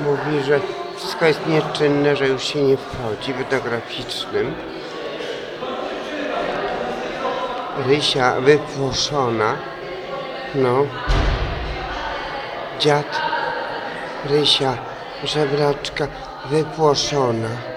Mówi, że wszystko jest nieczynne, że już się nie wchodzi w etnograficznym. Rysia wypłoszona. No. Dziad. Rysia, żebraczka wypłoszona.